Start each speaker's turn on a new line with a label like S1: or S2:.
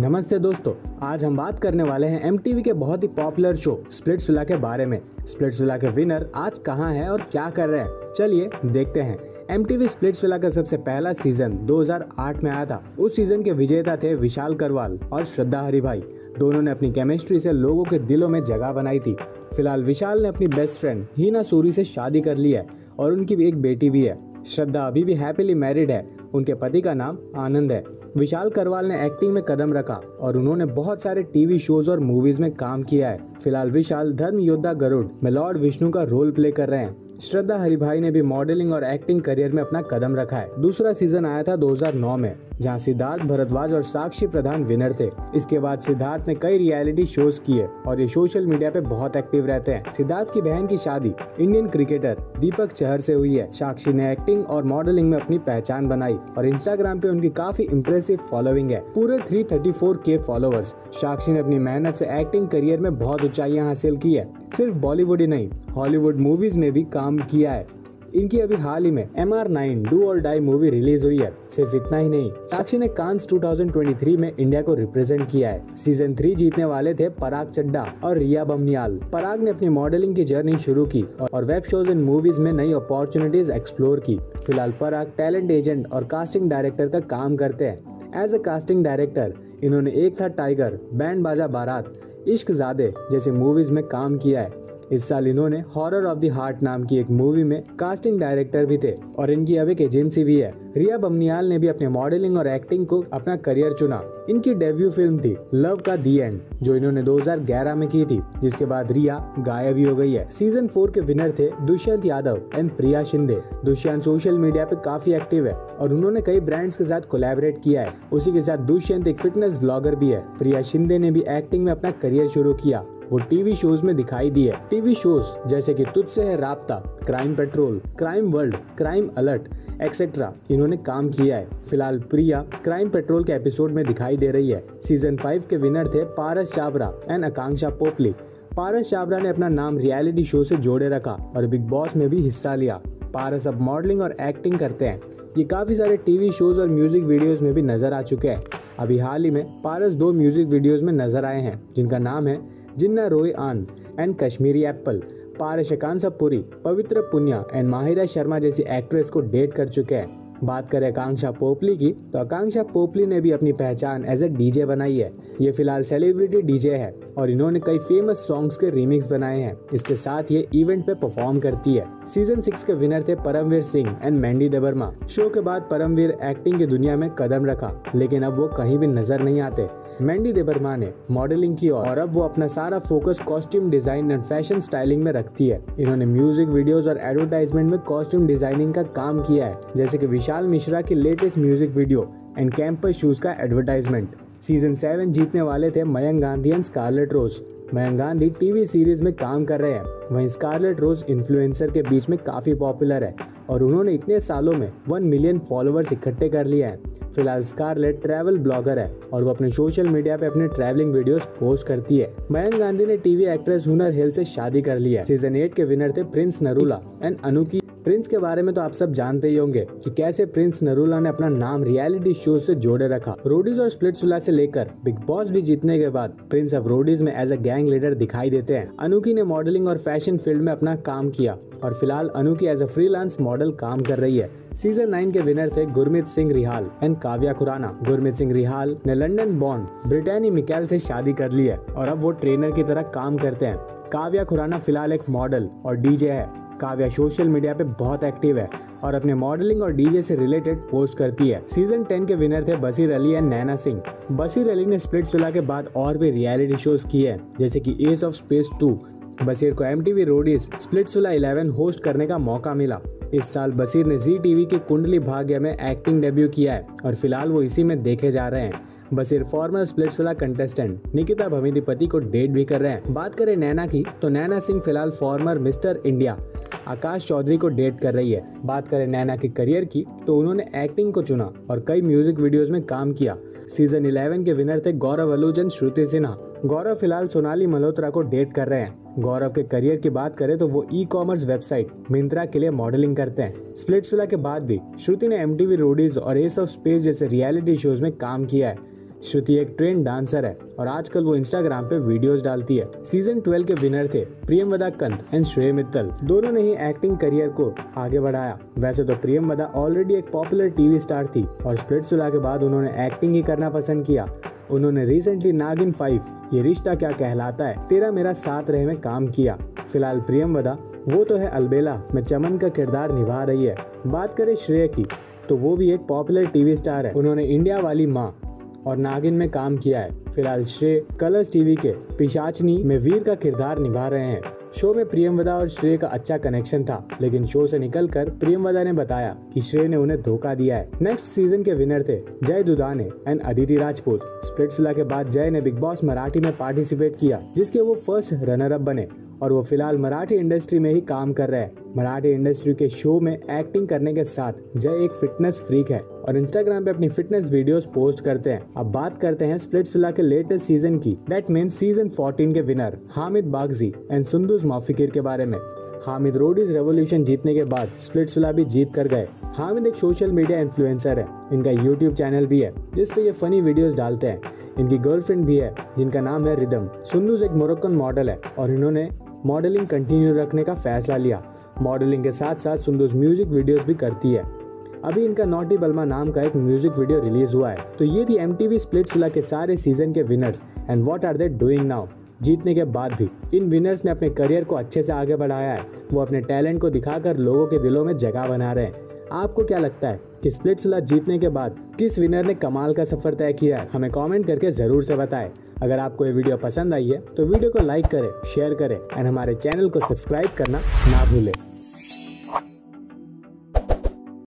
S1: नमस्ते दोस्तों, आज हम बात करने वाले हैं एम के बहुत ही पॉपुलर शो स्प्लिट्स विला के बारे में। स्प्लिट विला के विनर आज कहाँ हैं और क्या कर रहे हैं? चलिए देखते हैं। एम टी स्प्लिट्स विला का सबसे पहला सीज़न 2008 में आया था। उस सीज़न के विजेता थे विशाल करवाल और श्रद्धा हरिभाई। दोनों ने अपनी केमिस्ट्री से लोगों के दिलों में जगह बनाई थी। फ़िलहाल विशाल ने अपनी बेस्ट फ्रेंड हीना सूरी से शादी कर ली है और उनकी भी एक बेटी भी है। श्रद्धा अभी भी हैप्पीली मैरिड है। उनके पति का नाम आनंद है। विशाल करवाल ने एक्टिंग में कदम रखा और उन्होंने बहुत सारे टीवी शोज़ और मूवीज़ में काम किया है। फ़िलहाल विशाल धर्म योद्धा गरुड़ में लॉर्ड विष्णु का रोल प्ले कर रहे हैं। श्रद्धा हरिभाई ने भी मॉडलिंग और एक्टिंग करियर में अपना कदम रखा है। दूसरा सीज़न आया था 2009 में, जहाँ सिद्धार्थ भरद्वाज और साक्षी प्रधान विनर थे। इसके बाद सिद्धार्थ ने कई रियलिटी शोज़ किए और ये सोशल मीडिया पे बहुत एक्टिव रहते हैं। सिद्धार्थ की बहन की शादी इंडियन क्रिकेटर दीपक चहर से हुई है। साक्षी ने एक्टिंग और मॉडलिंग में अपनी पहचान बनाई और इंस्टाग्राम पे उनकी काफ़ी इम्प्रेसिव फॉलोइंग है। पूरे 334 के फॉलोअर्स साक्षी ने अपनी मेहनत से एक्टिंग करियर में बहुत ऊंचाइयाँ हासिल की है। सिर्फ़ बॉलीवुड ही नहीं, हॉलीवुड मूवीज़ में भी काम किया है। इनकी अभी हाल ही में M R nine do or die movie release हुई है। सिर्फ़ इतना ही नहीं, साक्षी ने कांस 2023 में इंडिया को रिप्रेजेंट किया है। सीज़न थ्री जीतने वाले थे पराग चड्डा और रिया बमनियाल पराग ने अपनी मॉडलिंग की जर्नी शुरू की और वेब शोज़ एंड मूवीज़ में नई अपॉर्चुनिटीज़ एक्सप्लोर की। फ़िलहाल पराग टैलेंट एजेंट और कास्टिंग डायरेक्टर का काम करते हैं। एज ए कास्टिंग डायरेक्टर इन्होंने एक था टाइगर बैंड बाजा बारात इश्क जादे जैसे मूवीज़ में काम किया है। इस साल इन्होंने हॉरर ऑफ़ द हार्ट नाम की एक मूवी में कास्टिंग डायरेक्टर भी थे और इनकी अब एक एजेंसी भी है। रिया बमनियाल ने भी अपने मॉडलिंग और एक्टिंग को अपना करियर चुना। इनकी डेब्यू फ़िल्म थी लव का दी एंड जो इन्होंने 2011 में की थी, जिसके बाद रिया गायब ही हो गई है। सीज़न फोर के विनर थे Dushyant Yadav and Priya Shinde. Dushyant social media पे काफ़ी एक्टिव है और उन्होंने कई ब्रांड्स के साथ कोलैबोरेट किया है। उसी के साथ दुष्यंत एक फिटनेस ब्लॉगर भी है। प्रिया शिंदे ने भी एक्टिंग में अपना करियर शुरू किया। वो टीवी शोज़ में दिखाई दी है। टीवी शोज़ जैसे कि तुझसे है राबता crime patrol crime world crime alert etcetera इन्होंने काम किया है। फ़िलहाल प्रिया क्राइम पेट्रोल के एपिसोड में दिखाई दे रही है। सीज़न फाइव के विनर थे पारस चाबरा एंड आकांक्षा पोपली। पारस चाबरा ने अपना नाम रियलिटी शो से जोड़े रखा और बिग बॉस में भी हिस्सा लिया। पारस अब मॉडलिंग और एक्टिंग करते हैं। ये काफ़ी सारे टीवी शोज़ और म्यूज़िक वीडियोस में भी नज़र आ चुके हैं। अभी हाल ही में पारस दो म्यूज़िक वीडियोस में नज़र आए हैं, जिनका नाम है जिन्ना रोय आन, एंड कश्मीरी एप्पल पारस पुरी, पवित्र पुनिया, एंड माहिरा शर्मा जैसी एक्ट्रेस को डेट कर चुके हैं। बात करें आकांक्षा पोपली की तो आकांक्षा पोपली ने भी अपनी पहचान एज ए डीजे बनाई है। ये फ़िलहाल सेलिब्रिटी डीजे है, और इन्होंने कई फ़ेमस सॉन्ग्स के रीमिक्स बनाए हैं। इसके साथ ये इवेंट पे परफॉर्म करती है। सीज़न सिक्स के विनर थे Paramvir Singh and Mandy Debbarma show के बाद परमवीर एक्टिंग की दुनिया में कदम रखा, लेकिन अब वो कहीं भी नज़र नहीं आते। मैंडी देबर्मा ने मॉडलिंग की और अब वो अपना सारा focus costume design and fashion styling में रखती है। इन्होंने म्यूज़िक वीडियोस और एडवर्टाइजमेंट में कॉस्ट्यूम डिज़ाइनिंग का काम किया है, जैसे कि विशाल मिश्रा की latest music video and Campus shoes का एडवर्टाइजमेंट। सीज़न सेवन जीतने वाले थे Mayank Gandhi and Scarlett Rose. Mayank Gandhi TV series में काम कर रहे हैं। वहीं स्कारलेट रोज इन्फ्लुएंसर के बीच में काफ़ी पॉपुलर है। और उन्होंने इतने सालों में वन मिलियन फॉलोअर्स इकट्ठे कर लिए हैं। फ़िलहाल स्कारलेट ट्रैवल ब्लॉगर है और वो अपने सोशल मीडिया पे अपने ट्रैवलिंग वीडियोस पोस्ट करती है। मयंक गांधी ने टीवी एक्ट्रेस हुनर हिल से शादी कर लिया सीज़न एट के विनर थे प्रिंस नरूला एंड अनुकी प्रिंस के बारे में तो आप सब जानते ही होंगे कि कैसे प्रिंस नरूला ने अपना नाम रियलिटी शो से जोड़े रखा। रोडीज और स्प्लिट्सविला से लेकर बिग बॉस भी जीतने के बाद प्रिंस अब रोडीज में एज अ गैंग लीडर दिखाई देते हैं। अनुकी ने मॉडलिंग और फ़ैशन फ़ील्ड में अपना काम किया और फ़िलहाल Anuki as a freelance model काम कर रही है। सीज़न नाइन के विनर थे गुरमीत सिंह रिहाल एंड काव्या खुराना गुरमीत सिंह रिहाल ने लंदन बॉन्ड ब्रिटेनी मिकेल से शादी कर ली है और अब वो ट्रेनर की तरह काम करते हैं। काव्या खुराना फ़िलहाल एक मॉडल और डीजे है। काव्या सोशल मीडिया पे बहुत एक्टिव है और अपने मॉडलिंग और डीजे से रिलेटेड पोस्ट करती है। सीज़न टेन के विनर थे बसीर अली एंड नैना सिंह। बसीर अली ने स्प्लिट्स विला के बाद और भी रियलिटी शोज़ किए हैं, जैसे कि ace of space two Baseer को M TV Roadies Splitsvilla eleven host करने का मौका मिला। इस साल बसीर ने जी टीवी के कुंडली भाग्य में एक्टिंग डेब्यू किया है और फ़िलहाल वो इसी में देखे जा रहे हैं। Basir former Splitsvilla contestant Nikita Bhamidipati को डेट भी कर रहे हैं। बात करें नैना की तो नैना सिंह फ़िलहाल former Mister India Akash Chaudhary को डेट कर रही है। बात करें नैना के करियर की तो उन्होंने एक्टिंग को चुना और कई म्यूज़िक वीडियोस में काम किया। सीज़न 11 के विनर थे गौरव अलूजन श्रुति सिन्हा। गौरव फ़िलहाल सोनाली मल्होत्रा को डेट कर रहे हैं। गौरव के करियर की बात करें तो वो ई कॉमर्स वेबसाइट मिंत्रा के लिए मॉडलिंग करते हैं। स्प्लिट्सविला के बाद भी, श्रुति ने एम टीवी रोडीज और एस ऑफ़ स्पेस जैसे रियलिटी शोज़ में काम किया है। श्रुति एक ट्रेन डांसर है और आजकल वो इंस्टाग्राम पे वीडियोस डालती है। सीज़न 12 के विनर थे प्रियम वदा कंत एंड श्रेय मित्तल। दोनों ने ही एक्टिंग करियर को आगे बढ़ाया। वैसे तो प्रियम वदा ऑलरेडी एक पॉपुलर टीवी स्टार थी और स्प्लिट सुला के बाद उन्होंने एक्टिंग ही करना पसंद किया। उन्होंने रिसेंटली नागिन फाइव ये रिश्ता क्या कहलाता है? तेरा मेरा साथ रहे में काम किया। फ़िलहाल प्रियम वदा वो तो है अलबेला, में चमन का किरदार निभा रही है। बात करें श्रेय की तो वो भी एक पॉपुलर टीवी स्टार है। उन्होंने इंडिया वाली माँ और नागिन में काम किया है। फ़िलहाल श्रेय कलर्स टीवी के पिशाचनी में वीर का किरदार निभा रहे हैं। शो में प्रियमवदा और श्रेय का अच्छा कनेक्शन था, लेकिन शो से निकलकर प्रियमवदा ने बताया कि श्रेय ने उन्हें धोखा दिया है। नेक्स्ट सीज़न के विनर थे जय दुदाने एंड अदिति राजपूत। स्प्लिट्सविला के बाद जय ने बिग बॉस मराठी में पार्टिसिपेट किया, जिसके वो फ़र्स्ट रनर अप बने और वो फ़िलहाल मराठी इंडस्ट्री में ही काम कर रहे हैं। मराठी इंडस्ट्री के शो में एक्टिंग करने के साथ जय एक फिटनेस फ्रीक है और इंस्टाग्राम पे अपनी फिटनेस वीडियोस पोस्ट करते हैं। अब बात करते हैं स्प्लिट्सविला के लेटेस्ट सीज़न की। दैट मीन सीज़न 14 के winner Hamid Barkzi and Sundus Moufakir के बारे में। हामिद रोडीज रेवोल्यूशन जीतने के बाद स्प्लिट्सविला भी जीत कर गए। हामिद एक सोशल मीडिया इन्फ्लुएंसर है, इनका यूट्यूब चैनल भी है जिसपे ये फनी वीडियोस डालते हैं। इनकी गर्लफ्रेंड भी है, जिनका नाम है रिदम सुंदुस एक मोरक्कन मॉडल है और इन्होंने मॉडलिंग कंटिन्यू रखने का फैसला लिया। मॉडलिंग के साथ साथ सुंदुस म्यूज़िक वीडियोस भी करती है। अभी इनका नॉटी बल्मा नाम का एक म्यूज़िक वीडियो रिलीज़ हुआ है। तो ये थी एम टी वी स्प्लिट्सविला के सारे सीज़न के winners and what are they doing now जीतने के बाद भी इन विनर्स ने अपने करियर को अच्छे से आगे बढ़ाया है। वो अपने टैलेंट को दिखाकर लोगों के दिलों में जगह बना रहे हैं। आपको क्या लगता है कि स्प्लिट्सविला जीतने के बाद किस विनर ने कमाल का सफ़र तय किया है? हमें कमेंट करके ज़रूर से बताएँ। अगर आपको ये वीडियो पसंद आई है तो वीडियो को लाइक करें शेयर करें एंड हमारे चैनल को सब्सक्राइब करना ना भूलें।